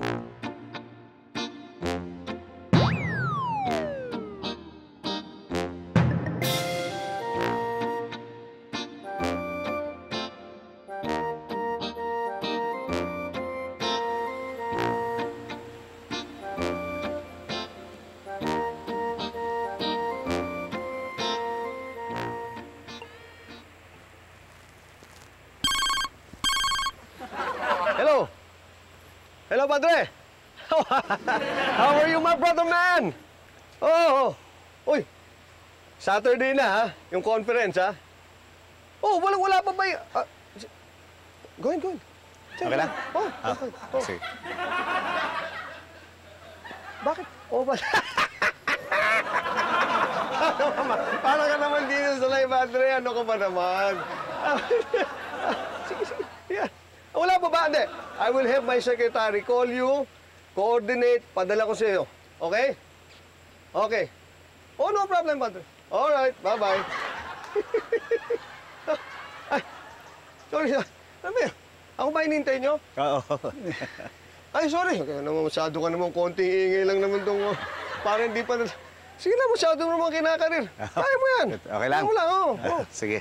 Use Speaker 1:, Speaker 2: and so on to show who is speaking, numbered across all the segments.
Speaker 1: Hello. Hello, Padre. How are you, my brother man? Oh, oh. Uy, Saturday na, ha? Yung conference, ha? Oh, wala, wala pa ba y- ah, s- go in, go in.
Speaker 2: Okay lang?
Speaker 1: Oh,
Speaker 2: Ah,
Speaker 1: okay. Oh,
Speaker 2: sige.
Speaker 1: bakit? Oh, ba? Para ka naman dito sa live, Padre. Ano ka ba naman? sige, sige. Yeah. Wala pa ba? Hindi. I will have my secretary call you, coordinate, padala ko sa iyo. Okay? Okay. Oh, no problem, Padre. All right. Bye-bye. Ay, sorry. Ano ba yun? Ako ba inintay nyo?
Speaker 2: Oo.
Speaker 1: Ay, sorry. Kaya naman masyado ka naman konting ingay lang naman itong... Uh, parang hindi pa... na- Sige na, masyado naman kinakarir. Kaya mo yan.
Speaker 2: Okay lang?
Speaker 1: Kaya mo lang, oo. oo.
Speaker 2: Sige.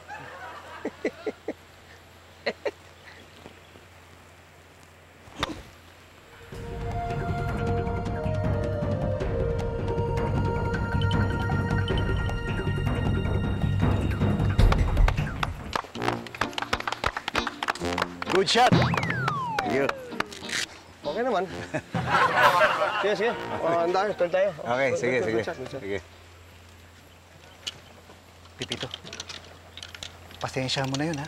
Speaker 2: Good shot. Thank you.
Speaker 1: Okay naman. sige, sige. Uh, tayo, turn tayo.
Speaker 2: Okay,
Speaker 1: Good-
Speaker 2: sige,
Speaker 1: good-
Speaker 2: sige.
Speaker 1: good shot, good shot.
Speaker 2: Sige. Pipito. Pasensya mo na yun, ha?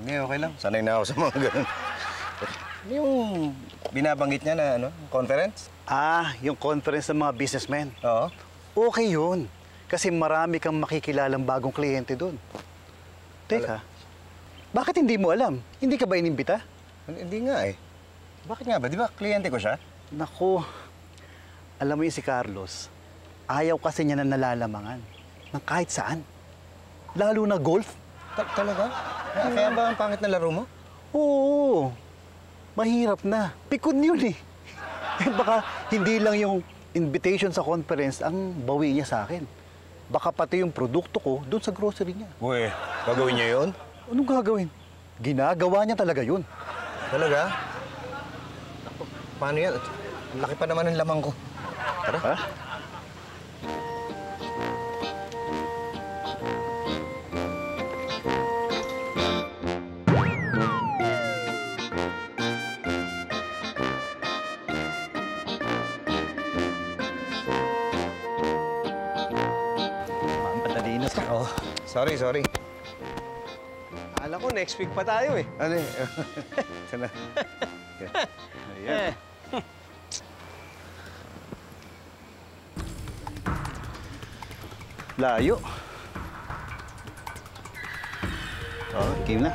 Speaker 2: Hindi, okay lang. Sanay na ako sa mga ganun. Ano yung binabanggit niya na ano, conference?
Speaker 3: Ah, yung conference ng mga businessmen.
Speaker 2: Oo.
Speaker 3: Okay yun. Kasi marami kang makikilalang bagong kliyente doon. Teka, bakit hindi mo alam? Hindi ka ba inimbita?
Speaker 2: Hindi nga eh. Bakit nga ba? Di ba kliyente ko siya?
Speaker 3: Naku, alam mo yung si Carlos, ayaw kasi niya na nalalamangan ng kahit saan. Lalo na golf.
Speaker 2: Ta- talaga? Kaya, kaya ba ang pangit na laro mo?
Speaker 3: Oo, mahirap na. Pikon yun eh. Eh, Baka hindi lang yung invitation sa conference ang bawi niya sa akin. Baka pati yung produkto ko doon sa grocery niya.
Speaker 2: Uy, gagawin niya yun?
Speaker 3: Anong gagawin? Ginagawa niya talaga yun.
Speaker 2: Talaga? Ako, paano yan? Ang Laki pa naman ng lamang ko. Tara.
Speaker 3: Ha? Ang.
Speaker 2: Oh, sorry, sorry.
Speaker 1: Akala ko, next week pa tayo eh.
Speaker 2: Ano eh? Sana.
Speaker 3: Ayan. Layo. Oh, game na.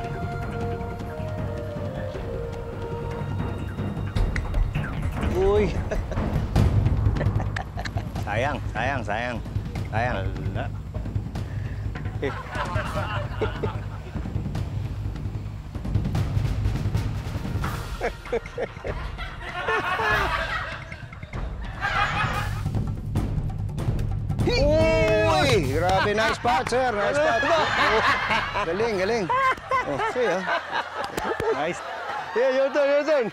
Speaker 3: Uy,
Speaker 2: Sayang, sayang, sayang. Sayang.
Speaker 3: wala.
Speaker 2: Uy! Grabe, nice spot, sir. Nice spot. Oh, galing, galing. Oh, sige, ah.
Speaker 3: Nice.
Speaker 1: Yeah, your turn, your turn.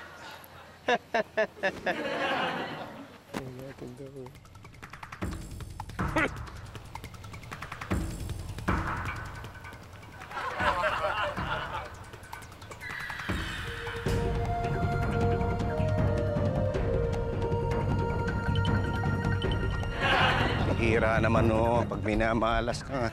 Speaker 2: Hira naman, no. Pag minamalas ka nga.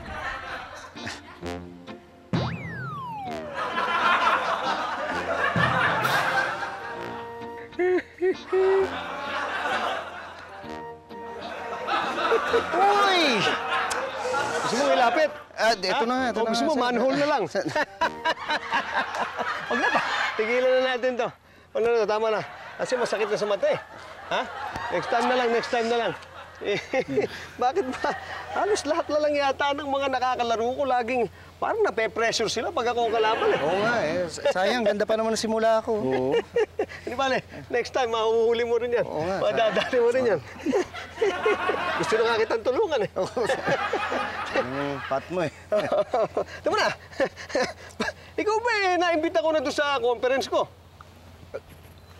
Speaker 1: Uy! Gusto mo ilapit?
Speaker 2: Ah, ito na ito
Speaker 1: O
Speaker 2: na
Speaker 1: gusto mo, manhole na lang. Huwag na ba? Tigilan na natin to. Ano na, tama na. Kasi masakit na sa mata eh. Ha? Next time na lang, next time na lang.
Speaker 4: Eh, bakit ba? Halos lahat na lang yata ng mga nakakalaro ko laging parang nape-pressure sila pag ako ang kalaban eh.
Speaker 2: Oo nga eh. Sayang, ganda pa naman na simula ako. Oo.
Speaker 4: Hindi ba, next time, mahuhuli mo rin yan.
Speaker 2: Oo nga.
Speaker 4: Madadali mo rin yan. Gusto na nga kitang tulungan eh.
Speaker 2: Yung pat mo eh.
Speaker 4: Tama na. Ikaw ba eh, naimbita ko na doon sa conference ko?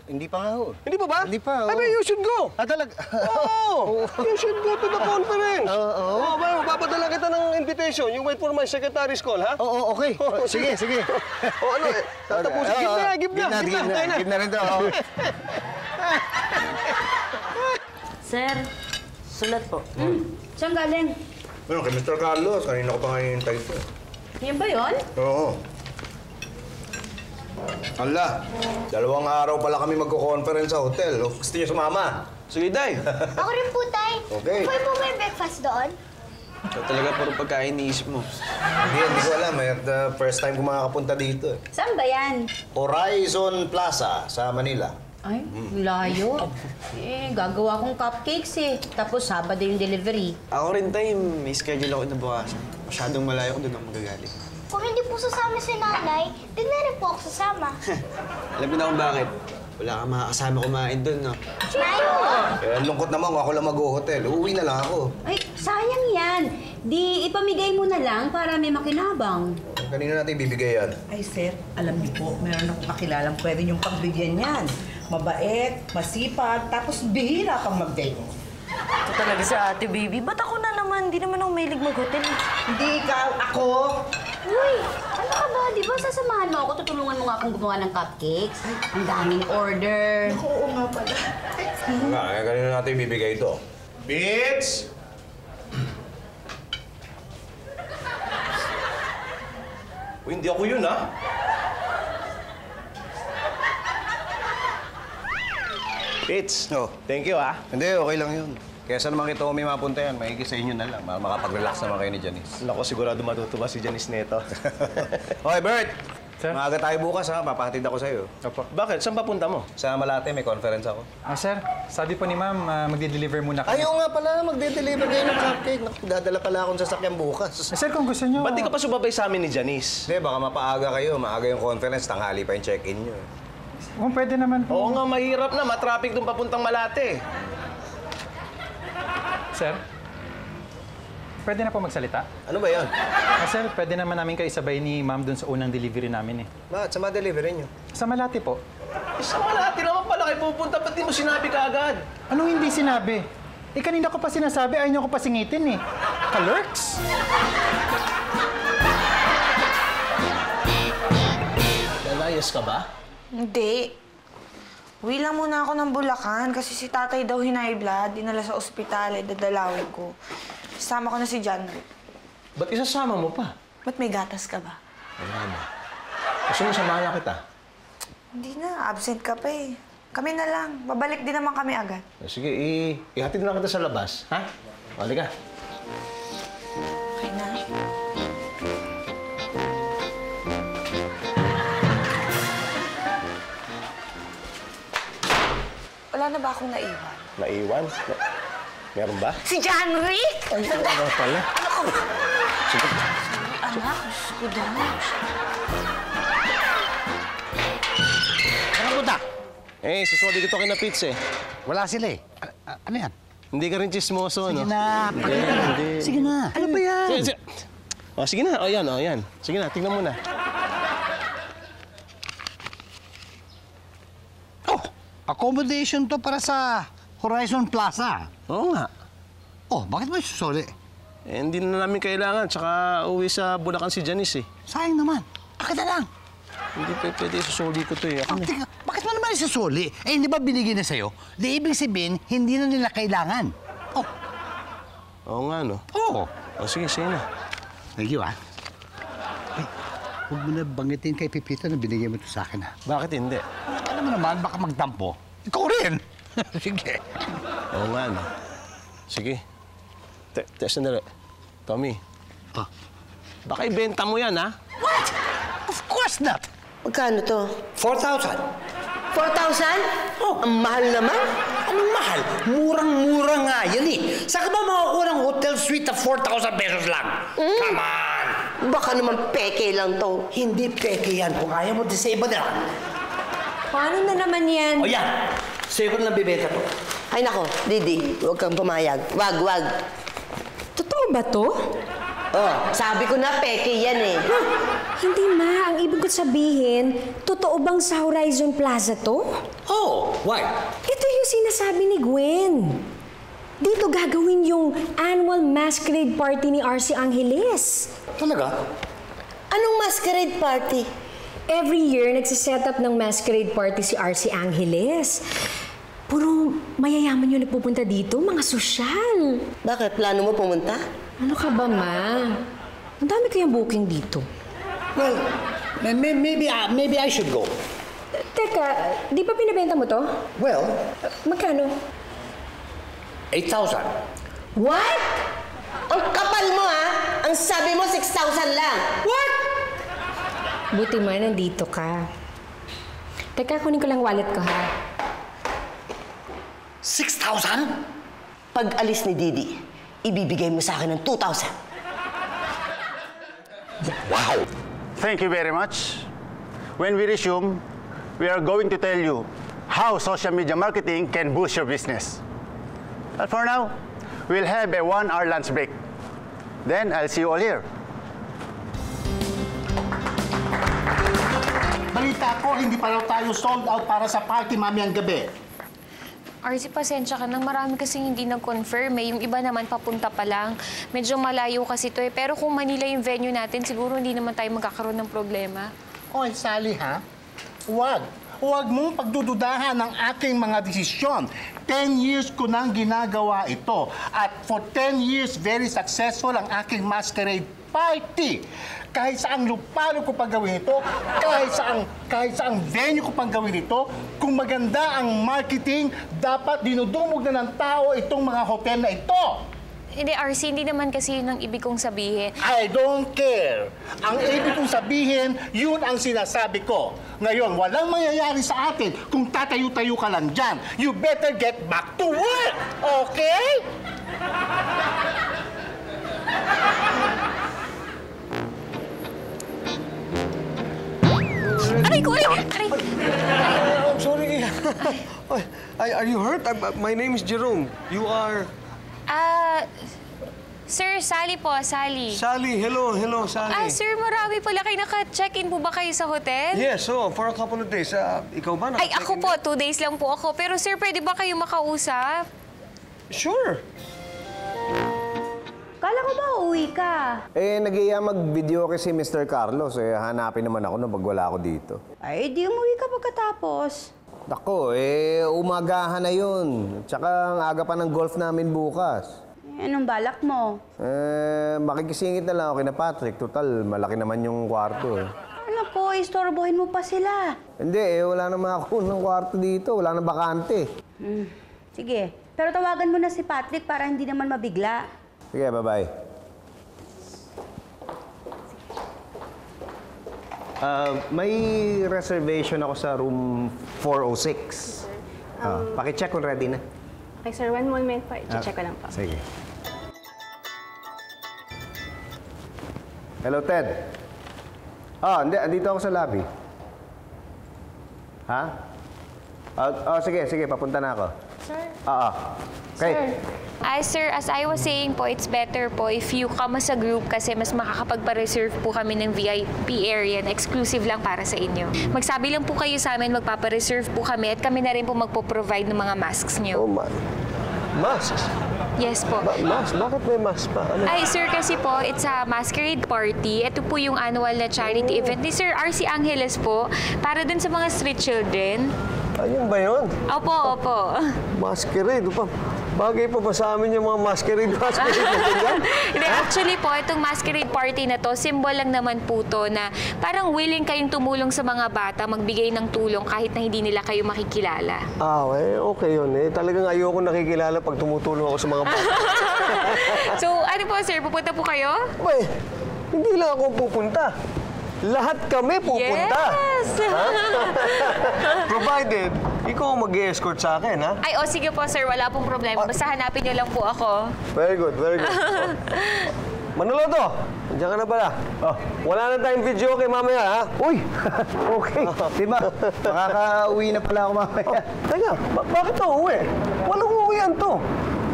Speaker 2: Hindi pa nga ho.
Speaker 4: Hindi pa ba?
Speaker 2: Hindi pa,
Speaker 4: Ay,
Speaker 2: oo.
Speaker 4: ba, you should go.
Speaker 2: Ah, talaga?
Speaker 4: Oo! You should go to the conference.
Speaker 2: Oo, oo.
Speaker 4: Oo, ba, papadala kita ng invitation. You wait for my secretary's call, ha?
Speaker 2: Oo, okay.
Speaker 4: Oo,
Speaker 2: Sige, sige.
Speaker 4: O ano eh, tatapusin.
Speaker 2: Oo,
Speaker 4: Give na,
Speaker 2: oo.
Speaker 4: give na.
Speaker 2: Give na, give na. Give na rin to. oo.
Speaker 5: Sir, sulat po.
Speaker 6: Saan galing?
Speaker 2: Ano, kay Mr. Carlos, kanina ko pa nga hinihintay ito.
Speaker 6: Yan ba yun?
Speaker 2: Oo. Ala, dalawang araw pala kami magko-conference sa hotel. Oh, Gusto niyo sumama?
Speaker 4: Sige, Day.
Speaker 7: Ako rin po, Tay.
Speaker 2: Okay.
Speaker 7: Pwede po ba yung breakfast doon?
Speaker 8: Ito talaga puro pagkain niisip mo.
Speaker 2: Hindi, hindi ko alam. Eh, the first time ko makakapunta dito. eh.
Speaker 6: Saan ba yan?
Speaker 2: Horizon Plaza sa Manila.
Speaker 6: Ay, layo. Eh, gagawa kong cupcakes eh. Tapos Sabado yung delivery.
Speaker 8: Ako rin tayo, may schedule ako na bukasan. Masyadong malayo ko doon ako magagaling.
Speaker 7: Kung hindi po sasama si nanay, di na rin po ako sasama.
Speaker 8: Alam mo na kung bakit? Wala kang makakasama kumain doon, no?
Speaker 7: Nay!
Speaker 2: Eh, ang lungkot naman kung ako lang mag-hotel. Uuwi na lang ako.
Speaker 6: Ay, sayang yan. Di ipamigay mo na lang para may makinabang.
Speaker 2: Kanina natin ibibigay yan.
Speaker 9: Ay, sir, alam niyo po, meron akong kakilalang pwede niyong pagbigyan yan. Mabait, masipag, tapos bihira pang mag-date.
Speaker 5: Ito talaga si ate, baby. Ba't ako na naman? Hindi naman ako mahilig mag-hotel.
Speaker 9: Hindi ikaw, ako.
Speaker 6: Uy, ano ka ba? Di ba sasamahan mo ako? Tutulungan mo nga akong gumawa ng cupcakes. Ang daming order.
Speaker 9: Oo nga pala.
Speaker 2: Nga, eh, kanina natin ibibigay ito. Bits!
Speaker 4: Uy, hindi ako yun, ha? Pits,
Speaker 2: Oh.
Speaker 4: thank you, ha?
Speaker 2: Hindi, okay lang yun. Saan naman kita kami mapunta yan? Maigi sa inyo na lang. Makapag-relax naman kayo ni Janice.
Speaker 4: Nako, sigurado matutuwa si Janice Neto.
Speaker 2: okay, Bert!
Speaker 10: Sir?
Speaker 2: Maaga tayo bukas ha. Papahatid ako sa'yo.
Speaker 10: Opo.
Speaker 4: Bakit? Saan papunta mo?
Speaker 2: Sa Malate, may conference ako.
Speaker 10: Ah, sir, sabi po ni ma'am, ah, magde-deliver muna kami.
Speaker 2: Ayaw nga pala, magde-deliver kayo ng cupcake. Dadala pala akong sasakyan bukas.
Speaker 10: Eh, sir, kung gusto nyo...
Speaker 4: Ba't di ka pa sumabay sa amin ni Janice?
Speaker 2: Hindi, baka mapaaga kayo. Maaga yung conference, tanghali pa yung check-in nyo.
Speaker 10: Kung pwede naman po.
Speaker 4: Oo nga, mahirap na. Matraffic doon papuntang Malate.
Speaker 10: Sir, pwede na po magsalita?
Speaker 2: Ano ba yan?
Speaker 10: Ah, sir, pwede naman namin kayo sabay ni ma'am dun sa unang delivery namin eh.
Speaker 2: Bakit? Sa delivery nyo?
Speaker 10: Sa Malati po.
Speaker 4: Eh, sa Malate naman pala kayo pupunta. Ba't di mo sinabi ka agad?
Speaker 10: Anong hindi sinabi? Eh, kanina ko pa sinasabi, ayaw niyo ko pa singitin eh. Kalurks!
Speaker 4: Lalayas ka ba?
Speaker 5: Hindi. Uwi lang muna ako ng Bulacan kasi si tatay daw hinay blood. Dinala sa ospital, eh, dadalawin ko. Sama ko na si John.
Speaker 4: Ba't isasama mo pa?
Speaker 5: Ba't may gatas ka ba?
Speaker 4: Wala na. Gusto mo samahan kita?
Speaker 5: Hindi na, absent ka pa eh. Kami na lang. Babalik din naman kami agad.
Speaker 4: Sige, i ihatid na kita sa labas. Ha? Balik ka.
Speaker 5: Wala na ba akong naiwan?
Speaker 4: Naiwan? Na- Meron ba?
Speaker 5: Si John Rick!
Speaker 4: Ay, ano pala?
Speaker 5: Anak, Diyos ko daw.
Speaker 11: Ano punta?
Speaker 4: Eh, susuli dito kina Pitts eh.
Speaker 11: Wala sila eh. A- a- ano yan?
Speaker 4: Hindi ka rin chismoso, no?
Speaker 11: Sige na, pakita na. Sige na. Ano ba yan?
Speaker 4: Sige, sige. O, sige na. O, yan, o, yan. Sige na, tingnan mo na.
Speaker 11: Oh, accommodation to para sa Horizon Plaza.
Speaker 4: Oo nga.
Speaker 11: Oh, bakit mo isusuli?
Speaker 4: Eh, hindi na namin kailangan. Tsaka uwi sa Bulacan si Janice eh.
Speaker 11: Sayang naman. Akin na lang.
Speaker 4: Hindi pa pwede susuli ko to eh. Ako
Speaker 11: Oh,
Speaker 4: na.
Speaker 11: teka, bakit mo naman isusuli? Eh, hindi ba binigyan na sa'yo? Di ibig sabihin, hindi na nila kailangan. Oh,
Speaker 4: Oo nga, no?
Speaker 11: oh.
Speaker 4: O, sige, sige na.
Speaker 11: Thank you, ah. Ay, huwag mo na bangitin kay Pipito na binigyan mo ito sa akin, ha?
Speaker 4: Bakit hindi?
Speaker 11: Alam mo naman, baka magdampo. Ikaw rin. Sige.
Speaker 4: Oo nga, no? Sige. Te, te, sandali. Tommy,
Speaker 11: Ah,
Speaker 4: baka ibenta mo yan, ha?
Speaker 11: what? Of course not.
Speaker 12: Magkano to?
Speaker 11: 4,000.
Speaker 12: 4,000? Oh, ang mahal naman.
Speaker 13: Anong mahal? Murang-mura nga yan eh. Saan ka ba makakuha ng hotel suite na 4,000 pesos lang? Come on!
Speaker 12: Baka naman peke lang to.
Speaker 13: Hindi peke yan. Kung ayaw mo, di sa iba na lang.
Speaker 14: Paano na naman yan?
Speaker 13: O yan, sa'yo ko na lang bibenta to.
Speaker 12: Ay nako, Didi, huwag kang pumayag. Wag, wag.
Speaker 14: Totoo ba to?
Speaker 12: Oh, sabi ko na peke yan eh.
Speaker 15: Hindi ma, ang ibig ko sabihin, totoo bang sa Horizon Plaza to?
Speaker 13: Oh, why?
Speaker 15: Ito yung sinasabi ni Gwen. Dito gagawin yung annual masquerade party ni RC Angeles.
Speaker 13: Talaga?
Speaker 12: Anong masquerade party?
Speaker 15: Every year, nagsiset up ng masquerade party si RC Angeles. Puro mayayaman yung nagpupunta dito, mga sosyal.
Speaker 12: Bakit? Plano mo pumunta?
Speaker 15: Ano ka ba, ma? Ang dami kayang booking dito.
Speaker 13: Well, may- may- maybe, I- maybe I should go.
Speaker 15: Teka, di ba pinabenta mo to?
Speaker 13: Well,
Speaker 15: Magkano?
Speaker 13: 8,000.
Speaker 12: What? Ang kapal mo ha? Ang sabi mo 6,000 lang. What?
Speaker 15: Buti man, nandito ka. Teka, kunin ko lang wallet ko, ha?
Speaker 13: 6,000?
Speaker 12: Pag alis ni Didi, ibibigay mo sa akin ng 2,000.
Speaker 13: Wow!
Speaker 11: Thank you very much. When we resume, we are going to tell you how social media marketing can boost your business. But for now, we'll have a one-hour lunch break. Then I'll see you all here.
Speaker 16: Balita ko, hindi pa raw tayo sold out para sa party mamayang gabi.
Speaker 17: RC, pasensya ka nang marami kasing hindi nag-confirm eh. Yung iba naman papunta pa lang. Medyo malayo kasi to eh. Pero kung Manila yung venue natin, siguro hindi naman tayo magkakaroon ng problema.
Speaker 16: Oy, Sally, ha? Huwag. Huwag mong pagdududahan ng aking mga desisyon. 10 years ko nang ginagawa ito. At for 10 years, very successful ang aking masquerade party. Kahit saang lupalo ko pang gawin ito, kahit saang, kahit saang venue ko pang gawin ito, kung maganda ang marketing, dapat dinudumog na ng tao itong mga hotel na ito.
Speaker 17: Hindi, RC, hindi naman kasi yun ang ibig kong sabihin.
Speaker 16: I don't care. Ang ibig kong sabihin, yun ang sinasabi ko. Ngayon, walang mangyayari sa atin kung tatayo-tayo ka lang dyan. You better get back to work, okay?
Speaker 17: Aray ko, aray! Aray!
Speaker 1: Oh, I'm sorry. Ay, are you hurt? My name is Jerome. You are...
Speaker 17: Ah, Sir, Sally po, Sally.
Speaker 1: Sally. Hello, hello, Sally.
Speaker 17: Ah, sir, marami pala kayo. Naka-check-in po ba kayo sa hotel?
Speaker 1: Yes, so for a couple of days. Ah, ikaw ba?
Speaker 17: Ay, ako po, two days lang po ako. Pero sir, pwede ba kayo makausap?
Speaker 1: Sure.
Speaker 6: Kala ko ba uuwi ka?
Speaker 2: Eh, nag-iya mag-video kasi Mr. Carlos. Eh, hanapin naman ako na pag wala ako dito.
Speaker 6: Ay, di umuwi ka pagkatapos.
Speaker 2: Dako, eh, umagahan na yun. Tsaka ang aga pa ng golf namin bukas.
Speaker 6: Eh, anong balak mo?
Speaker 2: Eh, makikisingit na lang ako kina Patrick. Total, malaki naman yung kwarto eh.
Speaker 6: Ano ko, istorbohin mo pa sila.
Speaker 2: Hindi eh, wala naman ako ng kwarto dito. Wala na bakante.
Speaker 6: Hmm. Sige, pero tawagan mo na si Patrick para hindi naman mabigla.
Speaker 2: Sige, bye-bye. Ah, may reservation ako sa room 406. Ah, paki-check kung ready na.
Speaker 18: Okay, sir. One moment po. I-check ko lang po.
Speaker 2: Sige. Hello, Ted. Ah, hindi. Andito ako sa lobby. Ha? Ah, oh, sige, sige. Papunta na ako.
Speaker 17: Sir?
Speaker 2: Ah, ah. Okay.
Speaker 17: Ay, sir, as I was saying po, it's better po if you come as a group kasi mas makakapagpa-reserve po kami ng VIP area na exclusive lang para sa inyo. Magsabi lang po kayo sa amin, magpapa-reserve po kami at kami na rin po magpo-provide ng mga masks nyo.
Speaker 1: Oh, ma masks?
Speaker 17: Yes po.
Speaker 1: Ba mask? Bakit may mask pa? Ano?
Speaker 17: Ay, sir, kasi po, it's a masquerade party. Ito po yung annual na charity event ni Sir RC Angeles po para dun sa mga street children.
Speaker 1: Ayun ba yun?
Speaker 17: Opo, opo.
Speaker 1: Masquerade. Pa. Bagay pa ba sa amin yung mga masquerade? Masquerade na?
Speaker 17: Hindi, actually po, itong masquerade party na to, symbol lang naman po to na parang willing kayong tumulong sa mga bata, magbigay ng tulong kahit na hindi nila kayo makikilala.
Speaker 1: Ah, eh, okay yun eh. Talagang ayoko nakikilala pag tumutulong ako sa mga bata.
Speaker 17: so, ano po sir, pupunta po kayo?
Speaker 1: Bay, hindi lang ako pupunta. Lahat kami pupunta.
Speaker 17: Yes!
Speaker 1: Provided, ikaw ang mag-escort sa akin, ha?
Speaker 17: Ay, o sige po, sir. Wala pong problema. Basta hanapin niyo lang po ako.
Speaker 1: Very good, very good. Oh. Manoloto, nandiyan ka na pala. Oh, wala na tayong video kay mamaya, ha?
Speaker 2: Uy! okay. Di ba? Makaka-uwi na pala ako mamaya.
Speaker 1: Teka, ba- bakit ka uwi? Walang uwian to.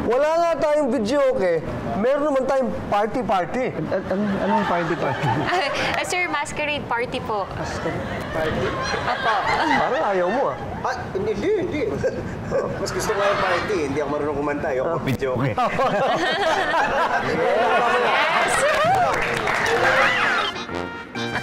Speaker 1: Wala nga tayong video, okay? Meron naman tayong party-party.
Speaker 2: Anong party-party?
Speaker 17: Ah, sir, masquerade party po.
Speaker 1: Party?
Speaker 17: Opo.
Speaker 1: Parang ayaw mo, ah.
Speaker 2: Ah, hindi, hindi, hindi. Mas gusto ko yung party. Hindi ako marunong kumanta. Ayoko video, okay?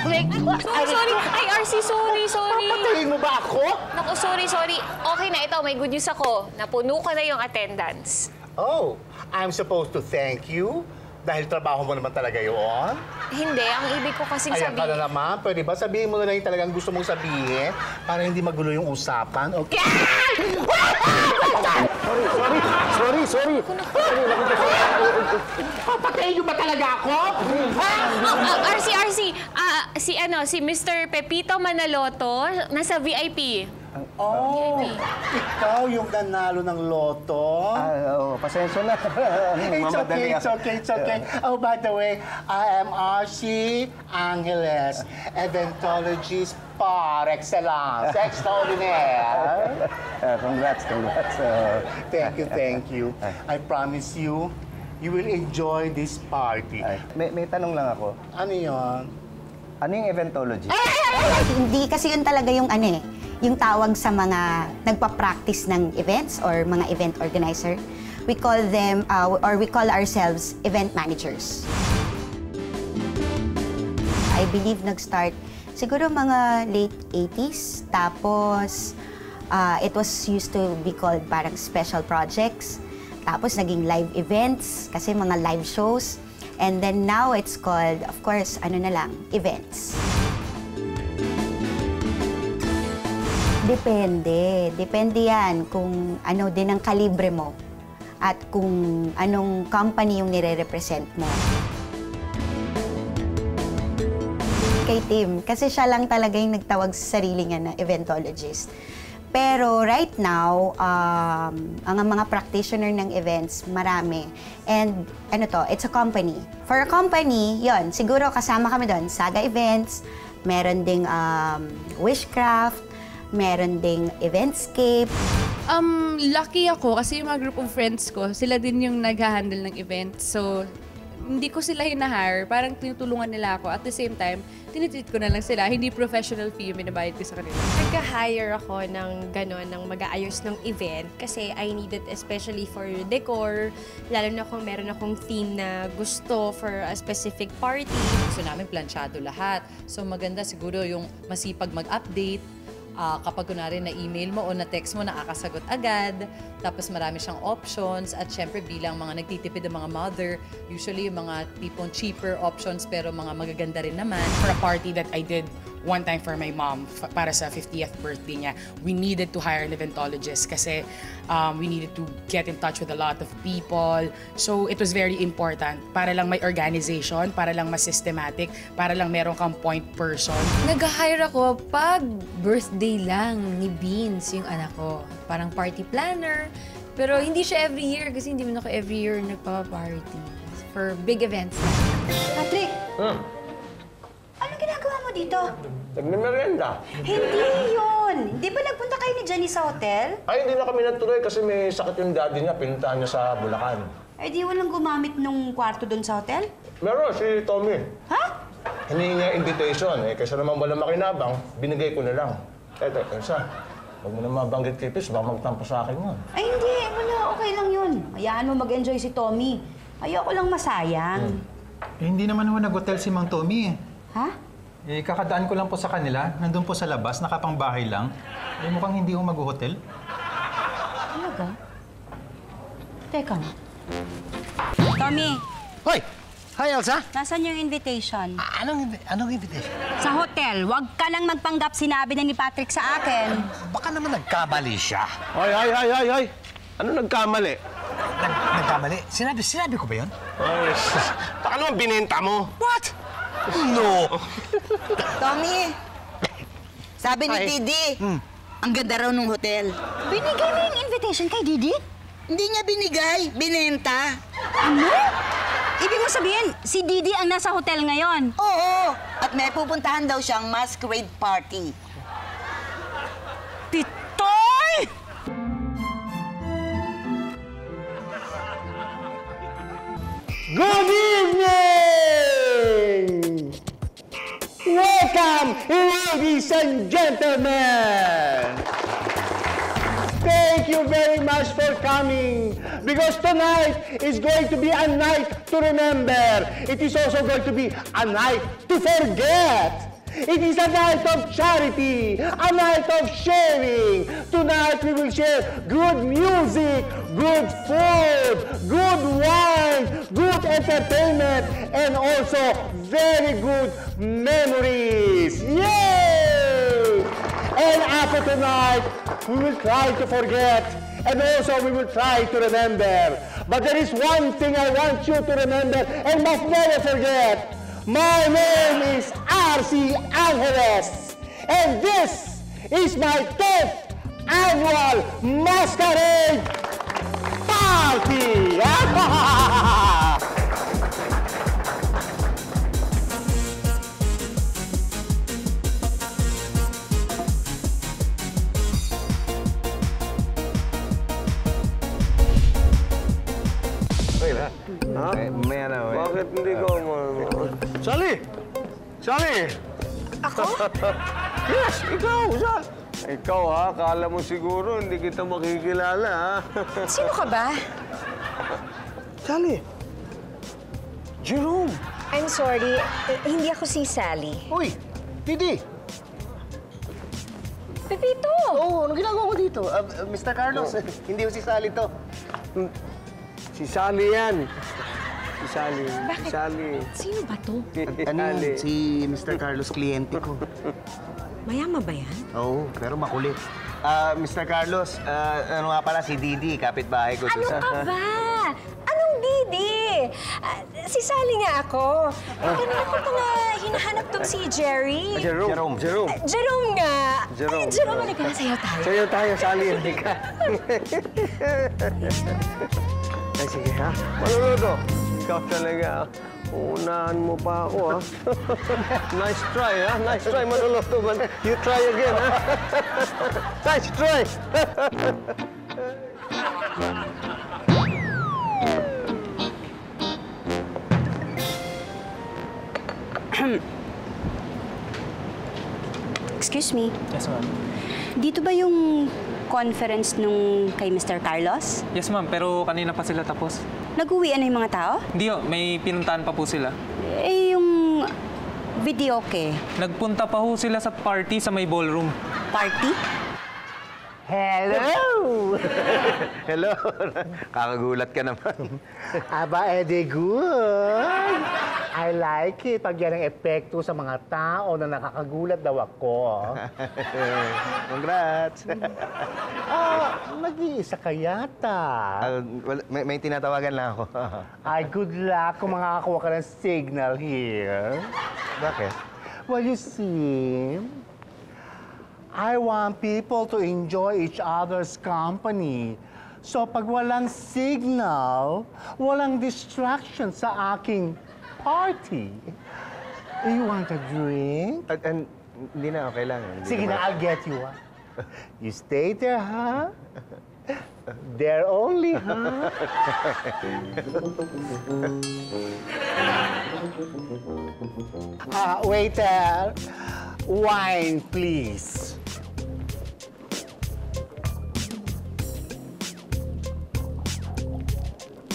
Speaker 17: Like, sorry, sorry. Ay, RC, sorry, sorry.
Speaker 16: Papatayin mo ba ako?
Speaker 17: Naku, sorry, sorry. Okay na ito, may good news ako. Napuno ko na yung attendance.
Speaker 16: Oh, I'm supposed to thank you dahil trabaho mo naman talaga yun?
Speaker 17: Hindi, ang ibig ko kasing
Speaker 16: Ayan ka
Speaker 17: sabihin...
Speaker 16: na naman. Pwede ba sabihin mo na lang yung talagang gusto mong sabihin para hindi magulo yung usapan? Okay?
Speaker 1: Sorry, sorry, sorry, sorry.
Speaker 16: Papatayin niyo ba talaga ako? Ha?
Speaker 17: Oh, oh, RC, RC, ah, si ano, si Mr. Pepito Manaloto, nasa VIP.
Speaker 16: Oh, ikaw yung nanalo ng loto?
Speaker 2: Ah, oo, pasensya na.
Speaker 16: It's okay, it's okay, it's okay. Oh, by the way, I am RC Angeles, eventologist par excellence, extraordinaire.
Speaker 2: Ah, congrats, congrats. Ah,
Speaker 16: Thank you, thank you. I promise you, you will enjoy this party.
Speaker 2: ay, may, may tanong lang ako.
Speaker 16: Ano yon?
Speaker 2: Ano yung eventology?
Speaker 19: Hindi kasi yun talaga yung ano eh, yung tawag sa mga nagpa-practice ng events or mga event organizer. We call them, uh, or we call ourselves event managers. I believe nag-start siguro mga late 80s. Tapos, uh, it was used to be called parang special projects. Tapos, naging live events kasi mga live shows. And then now it's called, of course, ano na lang, events. Depende. Depende yan kung ano din ang kalibre mo at kung anong company yung nire-represent mo. Kay Tim, kasi siya lang talaga yung nagtawag sa sarili niya na eventologist. Pero right now, um, ang mga practitioner ng events, marami. And ano to, it's a company. For a company, yon siguro kasama kami doon. Saga Events, meron ding um, Wishcraft, meron ding Eventscape.
Speaker 20: Um, lucky ako kasi yung mga group of friends ko, sila din yung nag-handle ng event. So, hindi ko sila hinahire. Parang tinutulungan nila ako. At the same time, tinitreat ko na lang sila. Hindi professional fee yung binabayad ko sa kanila.
Speaker 18: Nagka-hire ako ng gano'n, ng mag-aayos ng event kasi I need it especially for decor, lalo na kung meron akong theme na gusto for a specific party.
Speaker 21: Gusto namin planchado lahat. So maganda siguro yung masipag mag-update. Ah, kapag kunwari na email mo o na text mo, nakakasagot agad. Tapos marami siyang options. At syempre bilang mga nagtitipid ng mga mother, usually yung mga tipong cheaper options pero mga magaganda rin naman.
Speaker 22: for a party that I did one time for my mom para sa 50th birthday niya, we needed to hire an eventologist kasi um, we needed to get in touch with a lot of people. So it was very important para lang may organization, para lang mas systematic, para lang meron kang point person.
Speaker 23: Nag-hire ako pag birthday lang ni Beans, yung anak ko. Parang party planner. Pero hindi siya every year kasi hindi mo ako every year nagpa-party. For big events.
Speaker 19: Patrick,
Speaker 1: Hmm.
Speaker 19: Mo dito?
Speaker 1: Nagme-merienda.
Speaker 19: Hindi yun! Di ba nagpunta kayo ni Jenny sa hotel?
Speaker 4: Ay, hindi na kami natuloy kasi may sakit yung daddy niya. Pinuntahan niya sa Bulacan.
Speaker 19: Eh di walang gumamit nung kwarto doon sa hotel?
Speaker 4: Meron, si Tommy.
Speaker 19: Ha?
Speaker 4: Hiningi niya invitation. Eh, kaysa naman wala makinabang, binigay ko na lang. Eto, Elsa, huwag mo na mabanggit kay Pis, baka magtampo sa akin yun.
Speaker 19: Ay hindi, wala. Okay lang yun. Hayaan mo mag-enjoy si Tommy. Ayoko lang masayang.
Speaker 10: Eh, hindi naman ho nag-hotel si Mang Tommy eh.
Speaker 19: Ha?
Speaker 10: Eh, kakadaan ko lang po sa kanila. Nandun po sa labas, nakapangbahay lang. Eh, mukhang hindi ho mag-hotel.
Speaker 19: Talaga? Teka nga. Tommy,
Speaker 11: Hoy! Hi, Elsa!
Speaker 19: nasan yung invitation?
Speaker 11: Anong, anong invitation?
Speaker 19: Sa hotel, wag ka lang magpanggap sinabi na ni Patrick sa akin.
Speaker 11: Baka naman nagkamali siya.
Speaker 1: Ay, ay, ay, ay, ay. Ano nagkamali?
Speaker 11: Nag, nagkamali? Sinabi, sinabi ko ba yun?
Speaker 1: Ay, baka naman binenta mo.
Speaker 11: What? No!
Speaker 12: Tommy, sabi ni. Didi, Ang ganda raw ng hotel.
Speaker 6: Binigay mo yung invitation kay Didi?
Speaker 12: Hindi niya binigay, binenta.
Speaker 6: Ano? Ibig mo sabihin, si Didi ang nasa hotel ngayon?
Speaker 12: Oo, at may pupuntahan daw siyang masquerade party.
Speaker 6: Pitoy!
Speaker 16: Good ladies and gentlemen! Thank you very much for coming because tonight is going to be a night to remember. It is also going to be a night to forget. It is a night of charity, a night of sharing. Tonight we will share good music, good food, good wine, good entertainment, and also very good memories. Yay! And after tonight, we will try to forget and also we will try to remember. But there is one thing I want you to remember and must never forget. My name is R.C. Angeles and this is my 10th annual masquerade party.
Speaker 1: na. Ha?
Speaker 2: May ano, eh.
Speaker 1: Bakit hindi ko mo... Sally! Sally!
Speaker 24: Ako?
Speaker 1: yes, ikaw! Sal! Ikaw ha, kala mo siguro hindi kita makikilala ha.
Speaker 24: Sino ka ba?
Speaker 1: Sally! Jerome!
Speaker 15: I'm sorry, eh, hindi ako si Sally.
Speaker 25: Uy, Didi!
Speaker 15: Pepito!
Speaker 25: Oo, oh, ano ginagawa mo dito? Uh, uh, Mr. Carlos, hindi ko si Sally to.
Speaker 1: Si Sally yan. Si Sally. Si
Speaker 15: Bakit?
Speaker 1: Sally.
Speaker 15: Sino ba to?
Speaker 25: Ano yan? Si Mr. Carlos, kliyente ko.
Speaker 15: Mayama ba yan?
Speaker 25: Oo, pero makulit.
Speaker 2: Ah, Mr. Carlos, ah, ano nga pala si Didi, kapitbahay ko.
Speaker 15: Ano ka ba? Anong Didi? Ah, si Sally nga ako. Eh, kanina ko pa nga hinahanap tong si Jerry.
Speaker 1: Jerome. Jerome. Jerome.
Speaker 15: Ah, Jerome nga.
Speaker 1: Jerome.
Speaker 15: Ay, Jerome, halika na sa'yo tayo.
Speaker 1: Sa'yo tayo, Sally. Hindi ka. Ay, sige ha. Maluluto. Ikaw talaga. Unahan mo pa ako, ha? nice try, ha? Nice try, maluluto. But you try again, ha? nice try!
Speaker 6: Excuse me,
Speaker 26: Yes, ma'am.
Speaker 6: dito ba yung conference nung kay Mr. Carlos?
Speaker 26: Yes, ma'am. Pero kanina pa sila tapos.
Speaker 6: Nag-uwian na yung mga tao?
Speaker 26: Hindi ho, may pinuntahan pa po sila.
Speaker 6: Eh, yung video ke,
Speaker 26: Nagpunta pa ho sila sa party sa may ballroom.
Speaker 6: party?
Speaker 25: Hello!
Speaker 2: Hello! Kakagulat ka naman.
Speaker 27: Aba, edi good. I like it pag yan ang epekto sa mga tao na nakakagulat daw ako.
Speaker 2: Congrats!
Speaker 27: Ah, nag-iisa ka yata.
Speaker 2: Ah, wala- may, may tinatawagan lang ako.
Speaker 27: Ay, good luck kung makakakuha ka ng signal here.
Speaker 2: Bakit?
Speaker 27: Well, you see, I want people to enjoy each other's company. So pag walang signal, walang distraction sa aking party. You want a drink?
Speaker 2: At, and, hindi na, okay lang. Hindi
Speaker 27: Sige na, I'll get you one. You stay there, huh? There only, huh? Ah, waiter, wine, please.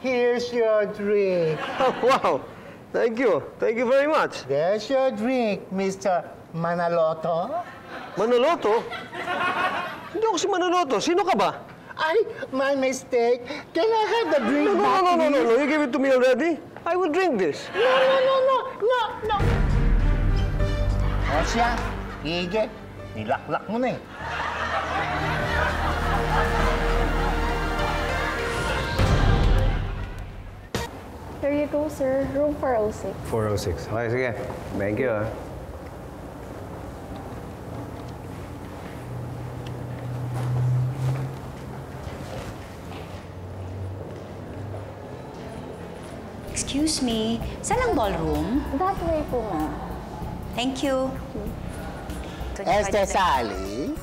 Speaker 27: Here's your drink.
Speaker 1: wow. Thank you. Thank you very much.
Speaker 27: There's your drink, Mr.
Speaker 16: Manaloto?
Speaker 1: Manaloto? Hindi ako si Manaloto. Sino ka ba?
Speaker 16: Ay, my mistake. Can I have the drink
Speaker 1: No, no, no, no, no, no. You gave it to me already. I will drink this.
Speaker 16: No, no, no, no, no, no. O siya, Ige, nilaklak mo na eh.
Speaker 15: There you go, sir. Room 406.
Speaker 1: 406. Okay, sige. Thank you, ah.
Speaker 28: Excuse me, saan ang ballroom?
Speaker 15: That way po, ma'am.
Speaker 28: Thank you.
Speaker 16: Este Sally?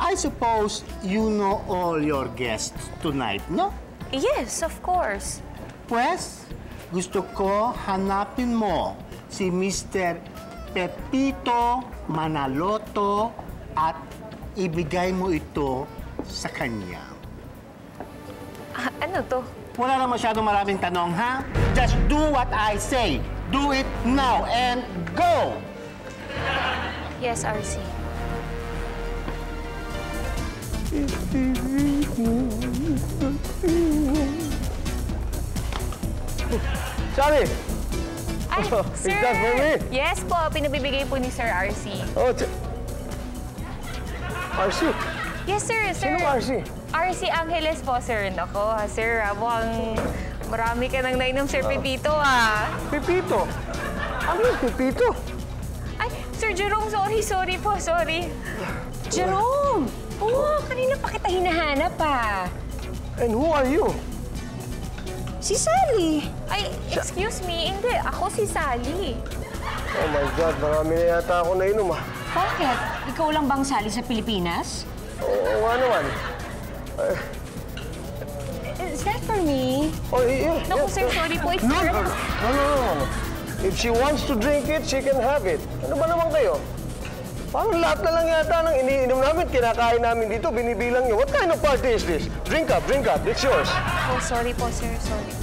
Speaker 16: I suppose you know all your guests tonight, no?
Speaker 17: Yes, of course.
Speaker 16: Pues, gusto ko hanapin mo si Mr. Pepito Manaloto at ibigay mo ito sa kanya.
Speaker 17: Ah, ano to?
Speaker 16: Wala na masyadong maraming tanong, ha? Just do what I say. Do it now and go!
Speaker 17: Yes, RC.
Speaker 1: Sorry.
Speaker 17: Ay,
Speaker 1: Is
Speaker 17: sir!
Speaker 1: that for me?
Speaker 17: Yes po, pinabibigay po ni Sir RC.
Speaker 1: Oh, RC.
Speaker 17: Yes, sir, sir.
Speaker 1: Sino RC?
Speaker 17: RC Angeles po, sir. Nako, ha, sir, ah, mukhang marami ka nang nainom, Sir Pepito, ah.
Speaker 1: Pepito? Ano yung Pepito?
Speaker 17: Ay, Sir Jerome, sorry, sorry po, sorry.
Speaker 15: Jerome! Oo, kanina pa kita hinahanap ah.
Speaker 1: And who are you?
Speaker 15: Si Sally.
Speaker 17: Ay, excuse me, hindi. Ako si Sally.
Speaker 1: Oh my God, marami na yata ako nainom, ah.
Speaker 15: Bakit? Ikaw lang bang Sally sa Pilipinas?
Speaker 1: Oo nga naman. Eh,
Speaker 15: Is that for me?
Speaker 1: Oh, yeah,
Speaker 17: Naku,
Speaker 1: yeah.
Speaker 17: sir, sorry po. It's
Speaker 1: No,
Speaker 17: for-
Speaker 1: no, no, no, no. If she wants to drink it, she can have it. Ano ba naman kayo? Parang lahat na lang yata ng iniinom namin, kinakain namin dito, binibilang nyo. What kind of party is this? Drink up, drink up. It's yours.
Speaker 17: Oh, sorry po, sir, sorry.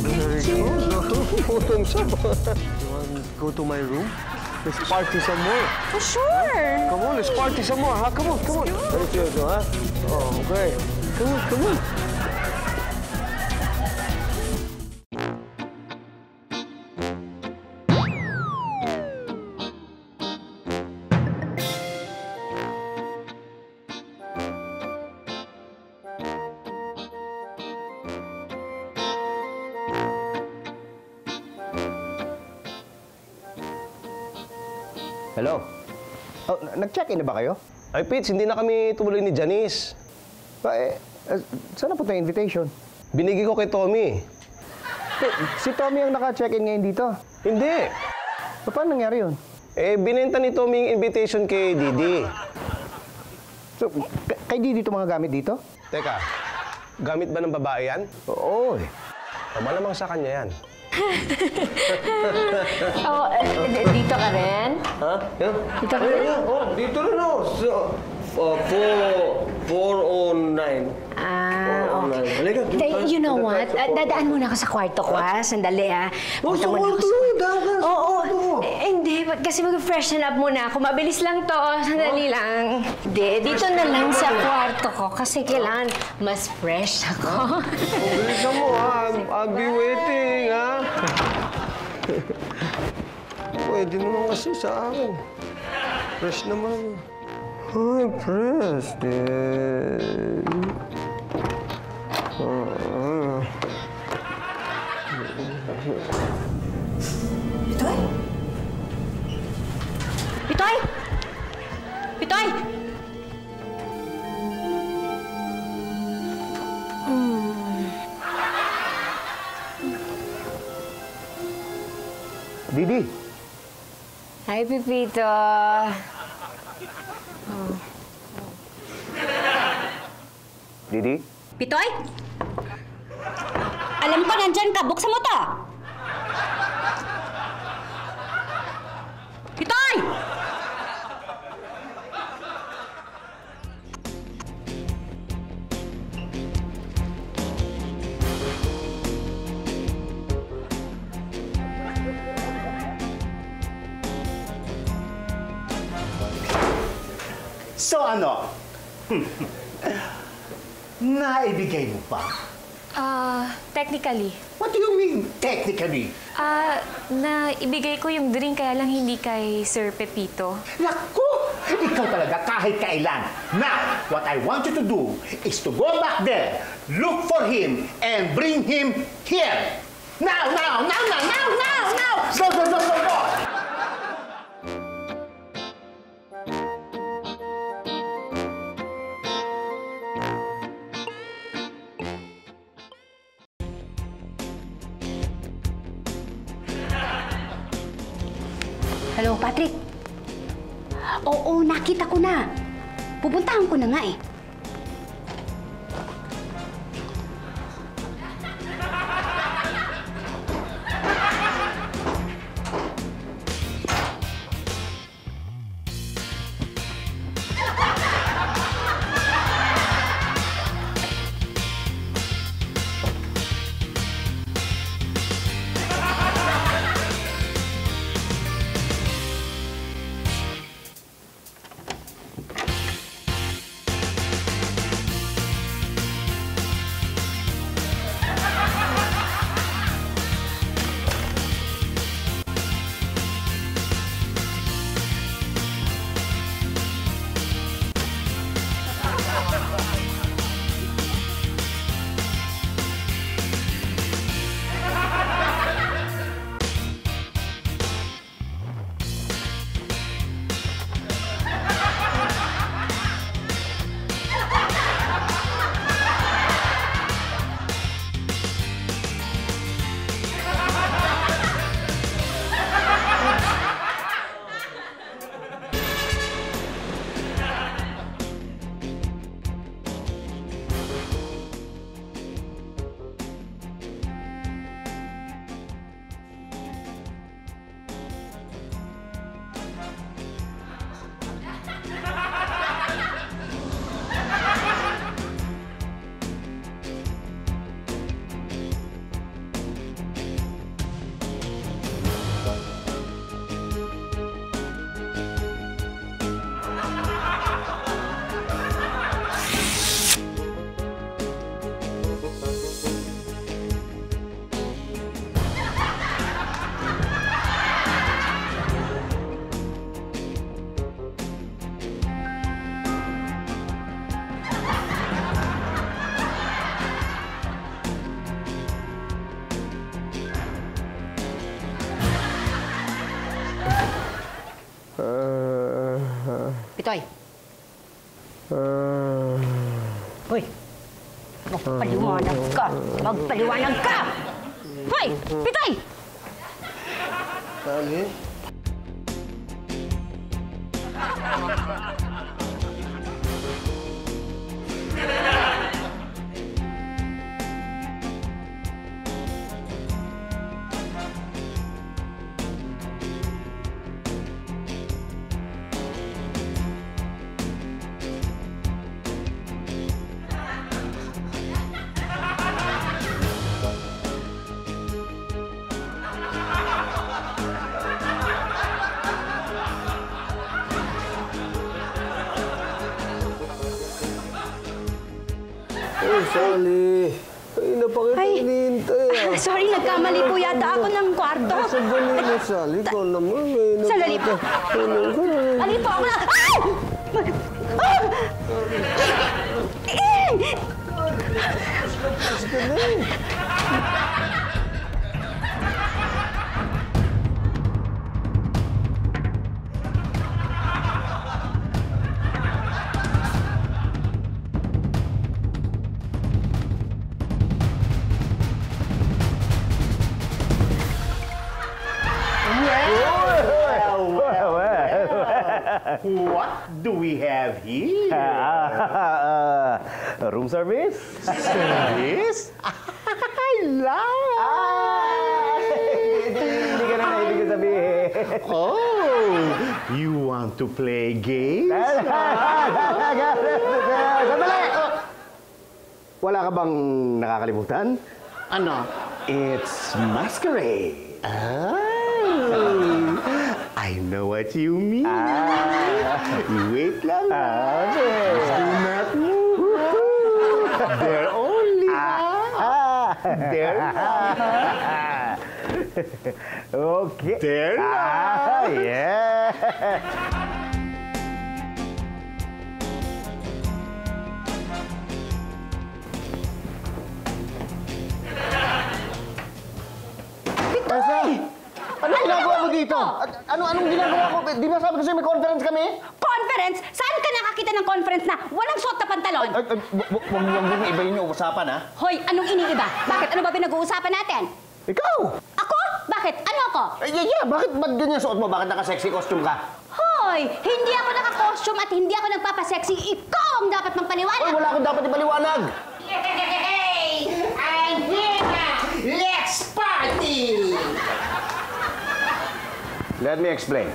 Speaker 1: Very good. Bottoms up. You want to go to my room? Let's party some more.
Speaker 15: For sure.
Speaker 1: Come on, let's party some more, huh? Come on, come on. Let's do it, huh? Oh, okay. Come on, come on.
Speaker 2: Hello? Oh, nag-check-in na ba kayo?
Speaker 1: Ay, Pitch, hindi na kami tumuloy ni Janice.
Speaker 2: Ba, eh, eh, saan na po yung invitation?
Speaker 1: Binigay ko kay Tommy.
Speaker 2: Si Tommy ang naka-check-in ngayon dito.
Speaker 1: Hindi.
Speaker 2: So, paano nangyari yun?
Speaker 1: Eh, binenta ni Tommy yung invitation kay Didi.
Speaker 2: So, k- kay Didi ito mga gamit dito?
Speaker 1: Teka, gamit ba ng babae yan?
Speaker 2: Oo eh.
Speaker 1: O, malamang sa kanya yan.
Speaker 15: Oh, eh, dito ka rin?
Speaker 1: Ha? Yan?
Speaker 15: Dito ka rin?
Speaker 1: yan. Oh, dito rin oh. So, uh, four, 409.
Speaker 15: Ah,
Speaker 1: Oh,
Speaker 15: okay.
Speaker 1: Halika.
Speaker 15: You know what? Ah, dadaan muna ako sa kwarto ko, ha? Sandali, ha?
Speaker 1: Oh, sa kwarto lang, daan ka sa
Speaker 15: Oo,
Speaker 1: mo.
Speaker 15: eh, hindi. Kasi mag-freshen up muna ako. Mabilis lang to. oh. Sandali lang. Hindi, dito na lang sa kwarto ko. Kasi kailangan mas fresh ako.
Speaker 1: Oh, bilisan mo ha. I'm- I'll be waiting ha. Pwede naman kasi sa akin. Fresh naman. Hi, Preston. Ah.
Speaker 15: Pitoy? Pitoy! Pitoy!
Speaker 2: Didi,
Speaker 15: Hi, Pipito.
Speaker 2: Didi?
Speaker 28: Pitoy? Alam ko nandyan ka. Buksan mo to.
Speaker 16: So ano? Naibigay mo pa?
Speaker 17: Ah, technically.
Speaker 16: What do you mean, technically?
Speaker 17: Ah, na ibigay ko yung drink kaya lang hindi kay Sir Pepito.
Speaker 16: Naku! Ikaw talaga kahit kailan. Now, what I want you to do is to go back there, look for him, and bring him here. Now, now, now, now, now, now, now! Go, go, go, go, go!
Speaker 6: Oo, nakita ko na. Pupuntahan ko na nga eh.
Speaker 1: Sally. Ay, napakita hinihintay ah.
Speaker 6: Ah, sorry, nagkamali po yata ako ng kwarto.
Speaker 1: Sa bali mo, Sally. Ikaw naman. May
Speaker 6: Sandali po.
Speaker 1: Tulong ka.
Speaker 6: Ali po ako na... Ay! Ah! Eh!
Speaker 16: Well,
Speaker 29: room service?
Speaker 16: Service? I like!
Speaker 29: Hindi ka na naibig sabihin.
Speaker 16: Oh, you want to play games?
Speaker 29: Sandali! Wala ka bang nakakalimutan?
Speaker 16: Ano?
Speaker 29: It's masquerade.
Speaker 16: Ah, I
Speaker 2: know what you mean. You wait lang. Just do not move. There only. There okay. There Ah, yeah. Elsa! Ano ginagawa mo dito? At ano anong ginagawa ko? Di ba sabi ko sa'yo may conference kami?
Speaker 6: Conference? Saan ka nakakita ng conference na walang suot na pantalon?
Speaker 2: Ay, ay, Huwag huwag mong ibayin yung usapan, ha?
Speaker 6: Hoy, anong iniiba? Bakit? Ano ba pinag-uusapan natin?
Speaker 2: Ikaw!
Speaker 6: Ako? Bakit? Ano ako?
Speaker 2: Ay, yeah, yeah. Bakit ba't ganyan suot mo? Bakit naka-sexy costume ka?
Speaker 6: Hoy, hindi ako naka-costume at hindi ako nagpapasexy. Ikaw ang dapat magpaliwanag.
Speaker 2: Ay, wala akong dapat ipaliwanag.
Speaker 16: Hey! Here na! Let's party!
Speaker 2: Let me explain.